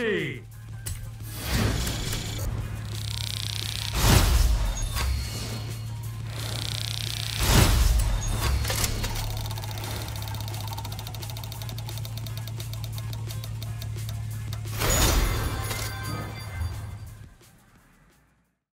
Rocky.